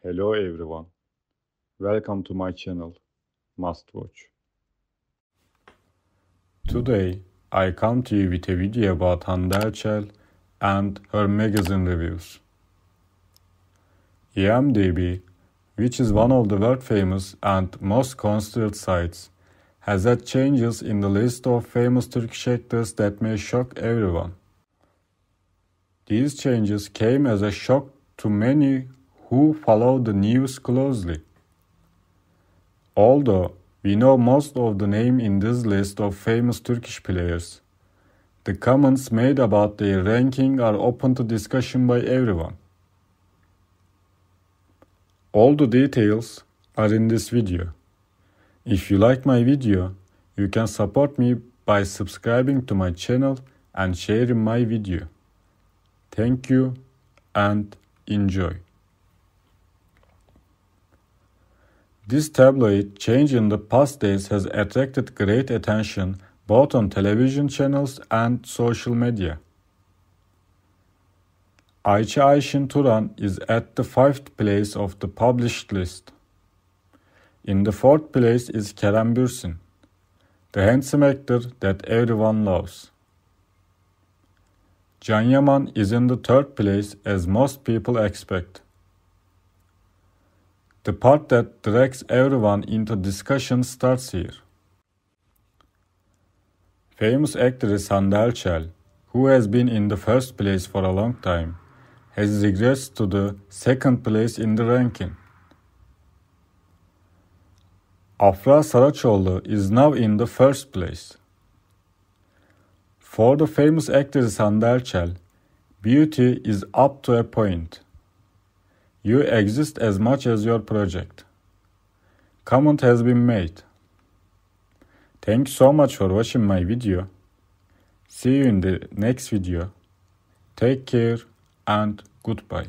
Hello everyone. Welcome to my channel, Must Watch. Today, I come to you with a video about Hande Erçel and her magazine reviews. IMDb, which is one of the world famous and most considered sites, has had changes in the list of famous Turkish actors that may shock everyone. These changes came as a shock to many who follow the news closely. Although we know most of the names in this list of famous Turkish players, the comments made about their ranking are open to discussion by everyone. All the details are in this video. If you like my video, you can support me by subscribing to my channel and sharing my video. Thank you and enjoy. This tabloid change in the past days has attracted great attention both on television channels and social media. Ayça Ayşin Turan is at the fifth place of the published list. In the fourth place is Kerem Bürsin, the handsome actor that everyone loves. Can Yaman is in the third place as most people expect. The part that drags everyone into discussion starts here. Famous actress Hande Erçel, who has been in the first place for a long time, has regressed to the second place in the ranking. Afra Saraçoğlu is now in the first place. For the famous actress Hande Erçel, beauty is up to a point. You exist as much as your project. Comment has been made. Thanks so much for watching my video. See you in the next video. Take care and goodbye.